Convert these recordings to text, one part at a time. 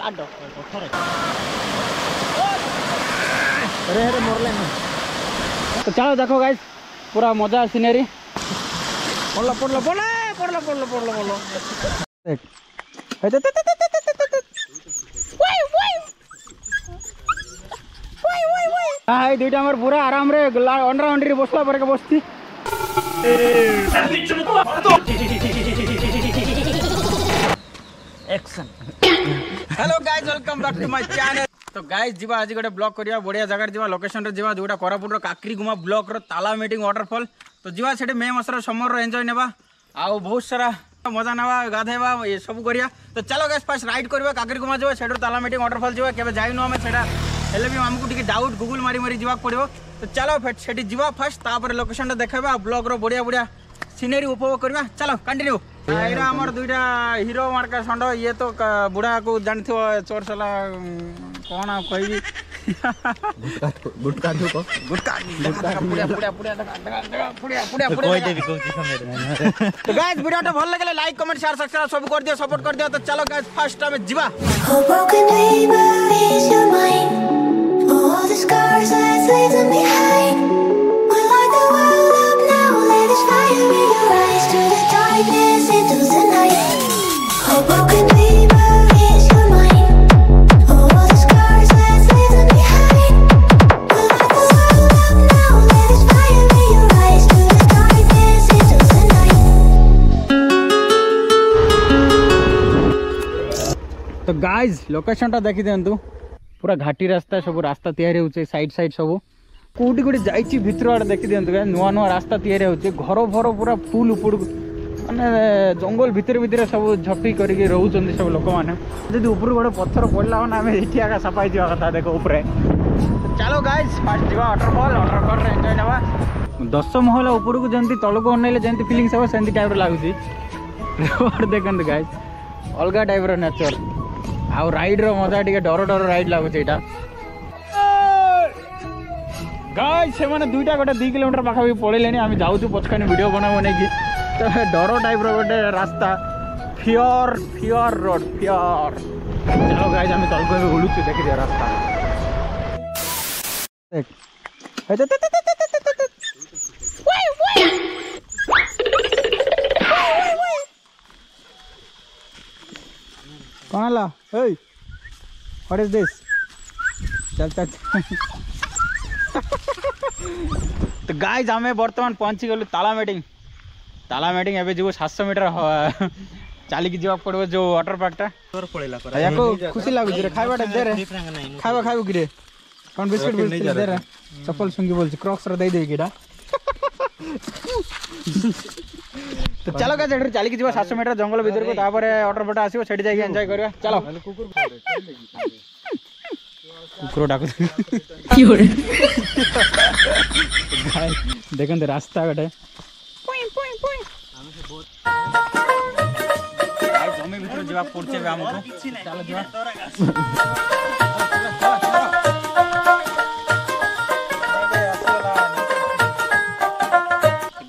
ada dokter. अरे अरे Morley तो चलो देखो गाइस पूरा मजा सीनेरी पड़ला पड़ला पड़ला पड़ला पड़ला पड़ला पड़ला देख हे ते ते ते ते ते ते ओए ओए ओए ओए ओए हाय दुइटा हमर पूरा आराम रे अंडर अंडरी बसला पर के बसती एक्शन तो गाइस जीवा आज गोटे ब्लॉग करिया बढ़िया जगह जीवा लोकेशन रे जीवा जोटा कोरापुट रो काकरी गुमा ब्लॉक रो ताला मीटिंग वाटरफॉल तो जीवा सेठे मे मासर समर रो एन्जॉय नेबा बहुत सारा मजा ना गाधेबा ये सब करिया तो चलो गाइस फर्स्ट राइड करबा काकरी गुमा जो सेठे ताला मीटिंग वाटरफॉल जो केबे जाई नो हमें सेठा हेले भी हमकु डाउट गुगुल मारी मारी जीवा पड़ियो तो चलो फेट सेठी फर्स्ट तापर लोकेशन रे देखबा ब्लॉग रो बढ़िया बढ़िया सिनेरी उपभोग करबा चलो कंटिन्यू ଏଇଟା ଆମର ଦୁଇଟା ହିରୋ ମାର୍କା ଷଣ୍ଢ ଇଏ ତ ବୁଢ଼ାକୁ ଜାଣିଥିବ ଚୋର ସଲା କ'ଣ ଆଉ କହିବି तो गाइस वीडियो तो भल लगे लाइक कमेंट शेयर सब्सक्राइब सब कर दियो सपोर्ट कर दियो तो चलो गाइस फर्स्ट टाइम जीवा All the scars that's leaving behind We're like the world up now Let us fire in your eyes today তো গাইজ ଲୋକେସନଟା ଦେଖିଦିଅନ୍ତୁ ପୁରା ଘାଟି ରାସ୍ତା ସବୁ ରାସ୍ତା ତିଆରି ହେଉଛି ସାଇଡ଼ ସାଇଡ଼ ସବୁ କେଉଁଠି କେଉଁଠି ଯାଇଛି ଭିତର ଆଡ଼େ ଦେଖିଦିଅନ୍ତୁ ନୂଆ ନୂଆ ରାସ୍ତା ତିଆରି ହେଉଛି ଘର ଘର ପୁରା ଫୁଲ୍ ଉପରକୁ ମାନେ ଜଙ୍ଗଲ ଭିତରେ ଭିତରେ ସବୁ ଝପି କରିକି ରହୁଛନ୍ତି ସବୁ ଲୋକମାନେ ଯଦି ଉପରୁ ଗୋଟେ ପଥର ପଡ଼ିଲା ମାନେ ଆମେ ଏଠି ଆକା ସଫା ହେଇଯିବା କଥା ଦେଖ ଉପରେ ଚାଲ ଗାଇସ୍ ଫାର୍ଷ୍ଟ ଯିବା ୱାଟରଫଲ୍ ୱାଟରଫଲ୍ରେ ଏନ୍ଜୟ ନେବା ଦଶ ମହଲ ଉପରକୁ ଯେମିତି ତଳକୁ ଅନେଇଲେ ଯେମିତି ଫିଲିଙ୍ଗସ୍ ହେବ ସେମିତି ଟାଇପ୍ର ଲାଗୁଛି ଦେଖନ୍ତୁ ଗାଇସ୍ ଅଲଗା ଟାଇପ୍ର ନେଚର୍ ଆଉ ରାଇଡ଼୍ର ମଜା ଟିକେ ଡର ଡର ରାଇଡ଼୍ ଲାଗୁଛି ଏଇଟା গাই সে দুইটা গোটা দুই কিলোমিটার পাখাপাখি পড়েলে আমি যাচ্ছু পছখানে ভিডিও বনাবো নাকি डर टाइप गोटे रास्ता फियोर फियोर रोड फियोर चलो गाइज आम तल ओलुचु देखी दिया रास्ता देख ए कौन आला ए व्हाट इज दिस चल चल, तो गाइज हमें वर्तमान पहुंची गलु ताला मीटिंग ताला मेटिंग एबे जो 700 मीटर चली की जवाब जो वाटर पार्कटा तोर खुशी लागु रे खाइबा हम्म। दे रे खाइबा बोल दे रे तो चलो गाइस एठर चली की जवाब 700 मीटर जंगल भीतर को वाटर पार्क आसीबो सेठी जाके कुकुर कुकुर डाकु तो- रास्ता गटे जवाब पूछे हमको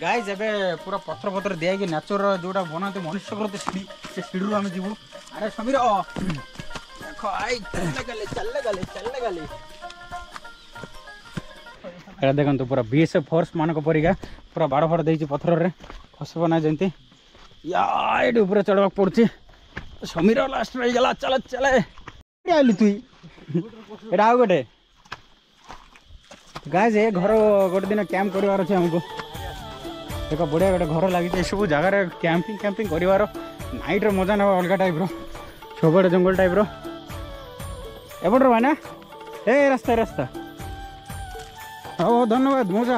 गाइज एवं पूरा पथर पथर दिए नाचर जो बनाते मनुष्य करते तो सीढ़ी से सीढ़ी आम जीवु अरे समीर देखो आई चल गले चल गले चल गले এটা দেখুন পুরা বিএসএফ ফোর্স মানক পরিকা পুরা বাড় ফাড় দিয়েছি পথরের ফসব সমীরও লাস্ট রয়ে গেল চলে চলে আইলি তুই এটা আউ গোটে গাছ এ ঘর গোটে দিন ক্যাম্প করিবার আছে আমাকে ଏକ ବଢ଼ିଆ ଗୋଟେ ଘର ଲାଗିଛି ଏସବୁ ଜାଗାରେ କ୍ୟାମ୍ପିଂ କ୍ୟାମ୍ପିଂ କରିବାର ନାଇଟ୍ର ମଜା ନେବା ଅଲଗା ଟାଇପ୍ର ସବୁଆଡ଼େ ଜଙ୍ଗଲ ଟାଇପ୍ର ଏପଟର ଭାଇ ନା ଏ ରାସ୍ତା ରାସ୍ତା ହଉ ହଉ ଧନ୍ୟବାଦ ମଜା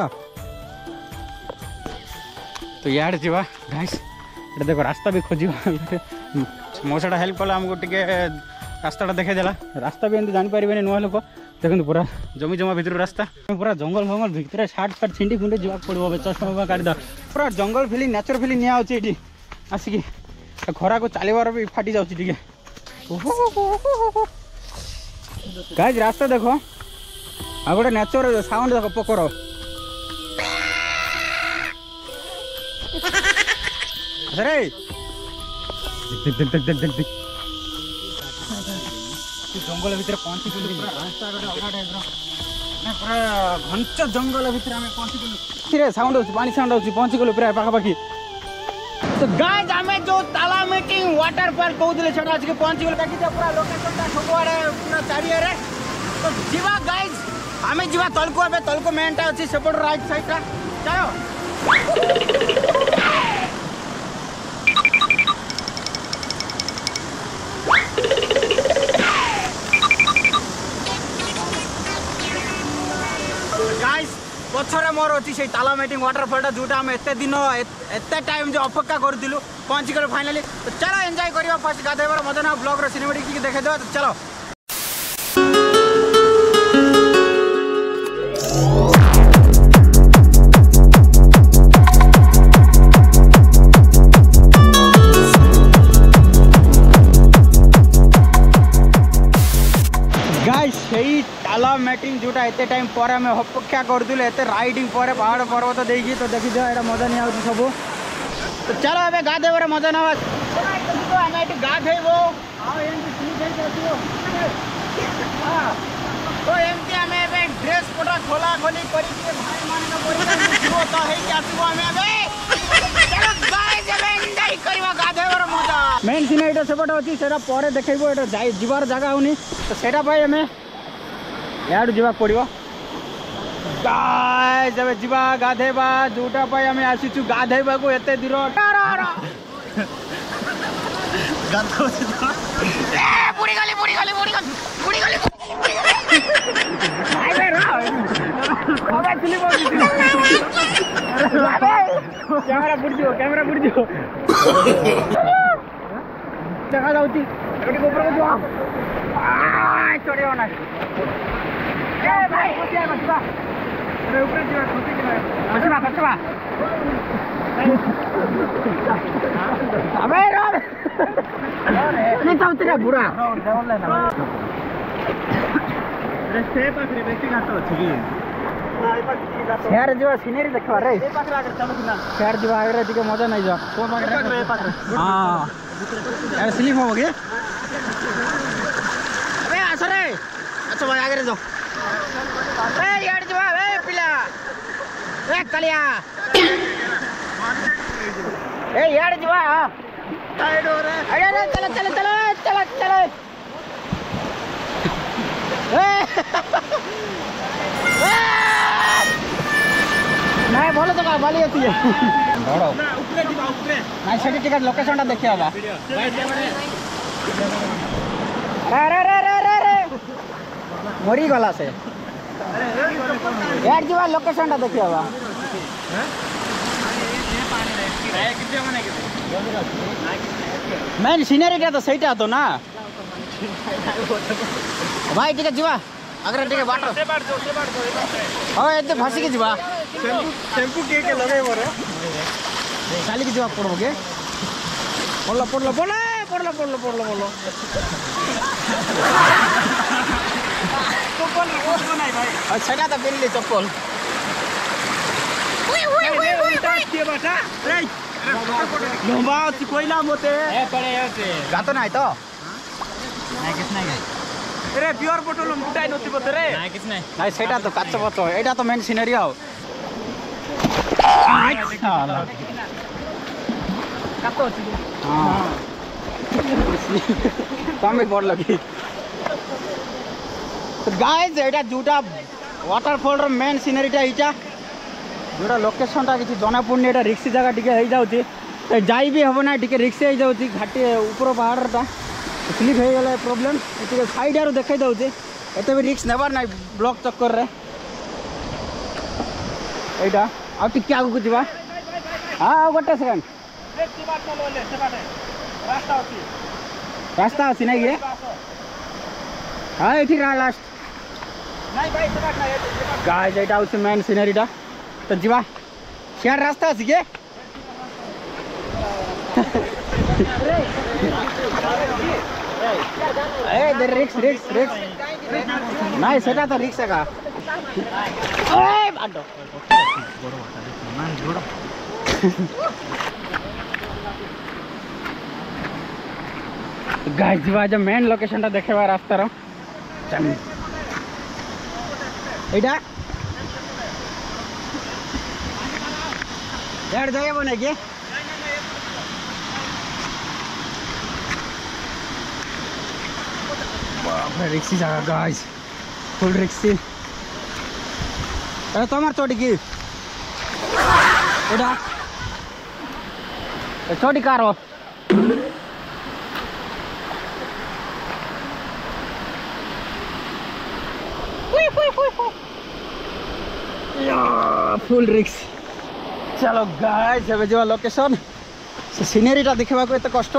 ତ ଇଆଡ଼େ ଯିବା ଗାଇସ୍ ଏଇଟା ଦେଖ ରାସ୍ତା ବି ଖୋଜିବା ମୋ ସେଟା ହେଲ୍ପ କଲା ଆମକୁ ଟିକେ ରାସ୍ତାଟା ଦେଖେଇଦେଲା ରାସ୍ତା ବି ଏମିତି ଜାଣିପାରିବେନି ନୂଆ ଲୋକ ଦେଖନ୍ତୁ ପୁରା ଜମି ଜମା ଭିତରୁ ରାସ୍ତା ପୁରା ଜଙ୍ଗଲ ଫଙ୍ଗଲ ଭିତରେ ସାର୍ଟ ଫାର୍ଟ ଛିଣ୍ଡି ଫିଣ୍ଡି ଯିବାକୁ ପଡ଼ିବ ଏବେ ଚଷମା କାଢ଼ିଦେବା ପୁରା ଜଙ୍ଗଲ ଫିଲିଂ ନ୍ୟାଚୁରାଲ ନିଆ ହେଉଛି ଏଠି ଆସିକି ଖରାକୁ ଚାଲିବାର ବି ଫାଟି ଯାଉଛି ଟିକେ গাইজ রাস্তা দেখো আর গোটে ন্যাচুরাল সাউন্ড দেখো পকর রে देख देख देख देख देख देख जंगल भितर पहुंची गलु रास्ता गोटे अलग टाइप रे पूरा घंच जंगल भितर हमें पहुंची गलु धीरे साउंड होची पानी साउंड होची पहुंची गलु पूरा पाखा पाखी तो गाइस हमें जो ताला मीटिंग वाटर पार्क कहते सेटा आज के पहुंची गलु बाकी पूरा लोकेशन ता सब पूरा चारिए रे तो जीवा गाइस हमें जीवा तलको अबे तलको मेनटा अछि सेपट राइट साइड ता चलो ଆମର ଅଛି ସେଇ ତାଲା ମିଟିଂ ୱାଟରଫଲ୍ଟା ଯେଉଁଟା ଆମେ ଏତେ ଦିନ ଏତେ ଟାଇମ୍ ଯେ ଅପେକ୍ଷା କରିଥିଲୁ ପହଞ୍ଚିଗଲୁ ଫାଇନାଲି ଚାଲ ଏନ୍ଜୟ କରିବା ଫାର୍ଷ୍ଟ ଗାଧୋଇବାର ମଜା ନା ବ୍ଲଗ୍ର ସିନେମେଟିକ୍ ଟିକେ ଦେଖେଇଦେବା ଚାଲ ಊಟ ಎತ್ತೆ ಟೈಮ್ ಪೋರೆ ಮೇ ಹೊಪ್ಪಕ್ಕೆ ಹೊಡೆದಿಲ್ಲ रईडिंग पहाड़ पर्वत ಪಹಾಡ ಪರ್ವತ ದೇಗಿ ತೋ ದೇಖಿದ ಎರ ಮಜಾ ನಿ तो चलो अबे गाधे दे मजा नवाज तो तो तो ड्रेस खोला खोली भाई तो, तो चलो गा मेन सीन एटा सपोर्ट होती सेटा जगह होनी तो इडू जवाक पड़ो गाधेबा जोटा पाई आम आसीचु गाधेबा को दूर कैमरा बुड़ी कैमरा बुड़ी देखा जाऊँगी बचवा बचवा अबे राम नहीं तो उतरे बुरा रस्ते पाखरे बेटी का तो अच्छी है शहर जीवा सीनेरी देखवा रे शहर जीवा आगरे दिखे मजा नहीं जा कौन पाखरे पाखरे हां स्लिप हो गया अबे आसरे अच्छा भाई आगरे जाओ साइड जो है पिला ए कलिया ए यार जो टाइड हो रहा है अरे चलो चलो चलो चलो चलो নাই ভালো তো ভালো আছি ধরো নাই সেটি ঠিক আছে লোকেশনটা দেখে আবা আরে আরে আরে আরে আরে মরি গলা সে ಎರಡು ಜೀವ ಲೊಕೇಶನ್ ಅದಕ್ಕೆ ಅವ ಮೇನ್ ಸಿನರಿಟಿ ಅದ ಸೈಟ್ ಆತು ನಾ ಬಾಯ್ ಟಿಕೆ ಜೀವ ಅಗ್ರ ಟಿಕೆ ವಾಟರ್ ಅವ ಎದ್ದು ಫಸಿಗೆ ಜೀವ ಟೆಂಪು ಟೀಕೆ ಲಗೈವರೆ ಕಾಲಿಗೆ ಜೀವ ಕೊಡ್ಬೋಗೆ ಪೊಡ್ಲ ಪೊಡ್ಲ ಪೊಡ್ಲ ಪೊಡ್ಲ ಪೊಡ್ಲ ಪೊಡ್ಲ ಪೊಡ್ಲ चप्पल नहीं भाई अच्छा ना चप्पल लंबा कोई नाम होते हैं ना तो नहीं किसने गई রে পিওর বটল মুটাই নতি বতে রে না কিছু নাই নাই সেটা তো কাচ্চ পচ এটা তো মেন সিনারি হাও हां कम एक लगी তো গাইজ এটা যেটা ওয়াটারফলর মেন সিনেরিটা এইটা যেটা লোকেশনটা কিছু জনাপড়ুনি এটা রিক্সি জায়গা টিকে হয়ে যাচ্ছে তো যাই বি হব না টিকে রিক্সি হয়ে যাচ্ছে ঘাটি উপর পাহাড়টা স্লিপ হয়ে গেলে প্রোবলেম টিকে সাইড আর দেখাই দেছে এত বি রিক্স নেবার না ব্লক চক্করের এইটা আর টিকে আগুক যা হ্যাঁ গোটে সেকেন্ড রাস্তা আছে নাকি হ্যাঁ এটি লাস্ট गाइस एटा उसे मेन सीनरी डा तो जीवा क्या रास्ता है सीखे ए द रिक्स रिक्स रिक्स नाइस एटा तो रिक्स है का ओए बंदो गाइस जीवा जब मेन लोकेशन डा देखे बार रास्ता रहा এটা দেড় যাব নাকি রিক্সি জায়গা গাছ ফুল রিক্সি এটা তোমার চটি কি এটা চটি কারো फुल हाँ, रिक्स चलो गाइस गाय जा लोकेशन से सीनेरी देखा को कष्ट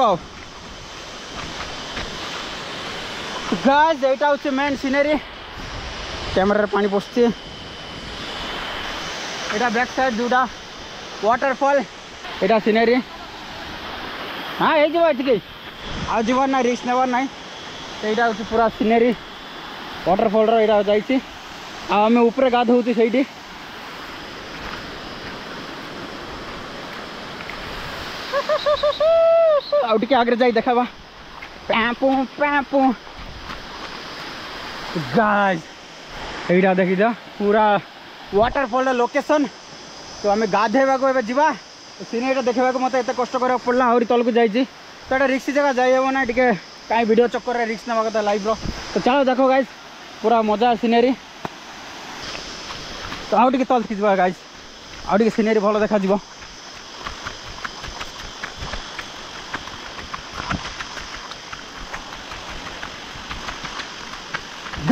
गाइस गायटा हूँ मेन सीनेरी कैमरे पानी पशुचे यहाँ बैक साइड दूटा वाटरफल यहाँ सीनेरी हाँ ये जाए आज जीवन ना रिक्स नवार ना से तो पूरा सीनेरी वाटरफल रहा जाए आम उपरे गाधो सेठी ଆଉ ଟିକେ ଆଗରେ ଯାଇ ଦେଖାବା ପ୍ୟାମ୍ପୁ ପ୍ୟାମ୍ପୁ ଗାଜ୍ ଏଇଟା ଦେଖିଛ ପୁରା ୱାଟରଫଲ୍ର ଲୋକେସନ୍ ତ ଆମେ ଗାଧୋଇବାକୁ ଏବେ ଯିବା ସିନେରୀଟା ଦେଖିବାକୁ ମୋତେ ଏତେ କଷ୍ଟ କରିବାକୁ ପଡ଼ିଲା ଆହୁରି ତଳକୁ ଯାଇଛି ତ ଏଇଟା ରିକ୍ସ ଜାଗା ଯାଇହେବ ନା ଟିକେ କାହିଁ ଭିଡ଼ିଓ ଚକ୍କରରେ ରିକ୍ସ ନେବା କଥା ଲାଇଭ୍ର ତ ଚାଲ ଦେଖ ଗାଇଜ୍ ପୁରା ମଜା ସିନେରୀ ତ ଆଉ ଟିକେ ତଳକୁ ଯିବା ଗାଇଜ୍ ଆଉ ଟିକେ ସିନେରୀ ଭଲ ଦେଖାଯିବ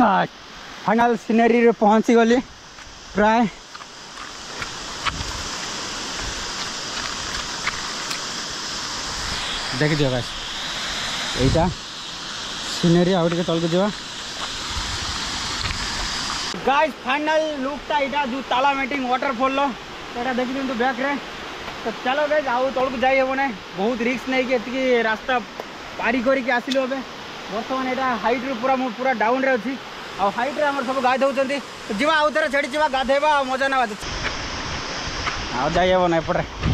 अर्थात फाइनाल सिनेरी रे पहुंची गली प्राय देख दिया गाइस एटा सिनेरी आउट के तल को जवा गाइस फाइनल लुक ता एटा जो ताला मीटिंग वाटरफॉल लो एटा देख दियो तो बैक रे तो चलो गाइस आउ तल को जाई हो ने बहुत रिस्क नहीं के इतकी रास्ता पारी करी के आसीलो अबे बर्तमान एटा हाइट रे पूरा मु पूरा डाउन रे अछि हाइट्रे सब गाधि जावा आउ थे छेड़ जा गाधवा मजा ना जाए ना एपटे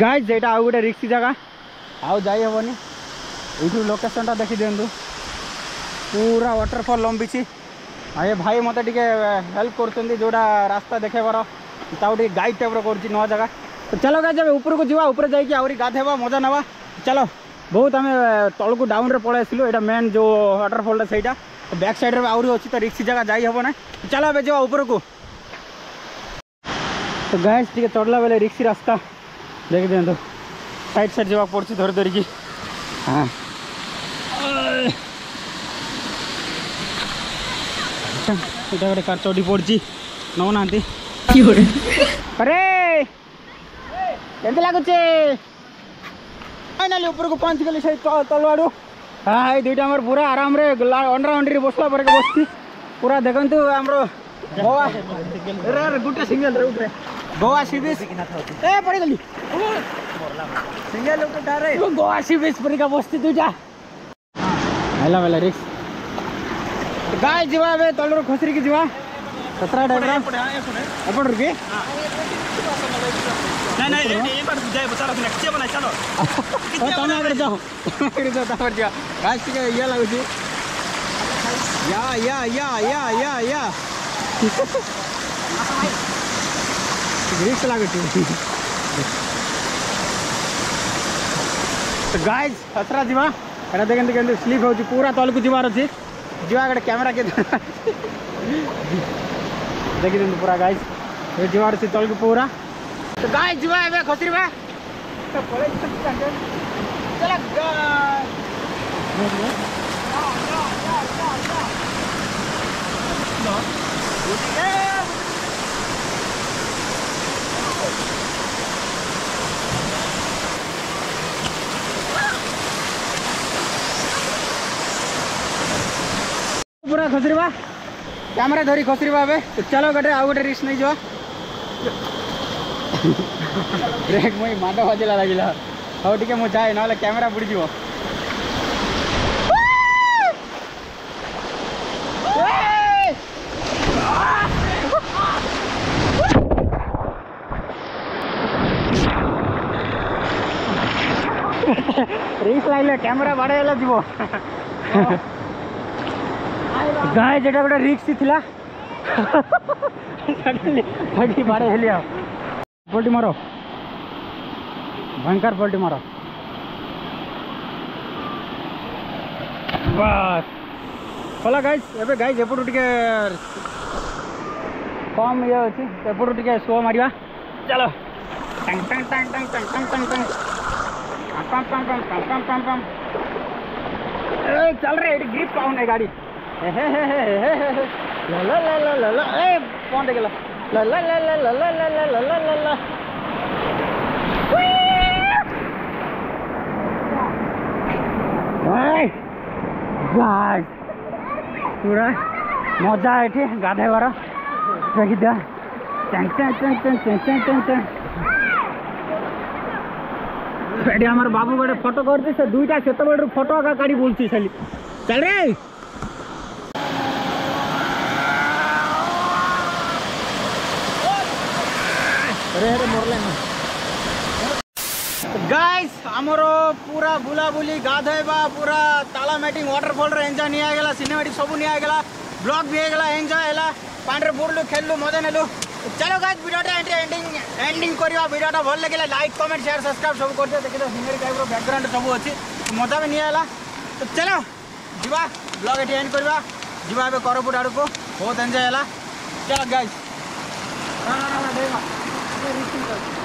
गाय से आउ गए रिक्स जगह आउ जाइन यूर लोकेशन टा देखी दिंतु पूरा वाटरफल लंबी आए भाई मत टे हेल्प करोटा रास्ता देखेबार ताकि गाइड टाइप रुचि नुआ जगह तो चलो गाय जब ऊपर को जीवा ऊपर जाइए आ गाधवा मजा नवा चलो बहुत आम तल डाउन रे पलैसलु ये मेन जो वाटरफल से बैक सैड आहुरी तो रिक्स जगह जाई हेबना चल अब जा ऊपर को तो गैस टे चढ़ला बेले रिक्स रास्ता देख दिखो सैड सैड जवाक पड़े धर धरिकी चढ़ी पड़ी नौना अरे कैसे लगुचे फाइनली उपरको पन्चीले सहित तलवाडु हाई दुईटा हाम्रो पुरा आरामले अन्डा अन्डी बस्ला परेको बस्ती पुरा देखन्तु हाम्रो गोवा गुटे सिङ्गल रे उपरे गोवा सी बीच ए पडिगली सिङ्गल उठा गोवा सी बीच परेका बस्ती दुईटा हेला बेला रिक्स गाय जीवा बे तलरो खसरी की जीवा सत्रह डायग्राम रुके नहीं नहीं नहीं ये बात जाए बता रहा हूँ नेक्स्ट चलो तमाम आगे जाओ आगे जाओ तमाम जाओ आज क्या ये लगती या या या या या या ग्रीस लगती तो गाइस असरा जीवा अरे देखें देखें देख स्लीप हो चुकी पूरा तौल कुछ जीवा रोजी जीवा अगर कैमरा के देखें देखें पूरा गाइस ये जीवा रोजी तौल कुछ पूरा तो गाय जीवा एवं खसरी बा तो पळे चल गाय पूरा खसरीबा कैमरा धरी खसरीबा तो चलो गटे आउ गटे रिस्क नहीं जावा ब्रेक मुझे मद बजला लगे हाउ टे मुझे ना कैमेरा पिछड़ी कैमरा बड़े गाय जेटा गोटे रिक्स थी बड़े बोल्टी मारो भयंकर बोल्टी मारो बस होला गाइज एवं गाइज एपुर टे कम ये अच्छे एपुर टे स्लो मारा चलो टंग टंग टंग टंग टंग टंग टंग टंग पम पम पम पम पम पम पम चल रहे ग्रिप पाऊन गाड़ी ला ला ला ला ला ला ए बंद हो गया ला ला ला ला ला ला ला ला right. मजा ये गाधे बाबू गोटे फटो कर दुईटा से फटो आका काढ़ी बोलती खाली चल रे अरे अरे ગાઈસ અમારો પૂરા બુલાબુલી ગાધોઈબા પૂરા તાલા મેટિંગ এনজয় নিয়ে গেল সিনেমাটিক সব নিয়ে গেল ব্লগ বি গেল এনজয় হল હેલા বুড়লু খেললু মজা নেলু চলো গাছ ভিডিওটা এন্ডিং এন্ডিং করা ভিডিওটা ভাল লাগলে লাইক কমেন্ট সেয়ার সবসক্রাইব সব করছে দেখি তো সিঙ্গেল টাইপর ব্যাকগ্রাউন্ড সব অছি মজা বি নিয়ে হলা তো চলো যা ব্লগ এটি এন্ড করা যা এবার করপুট আড়ক বহুত এনজয় হল চলো গাছ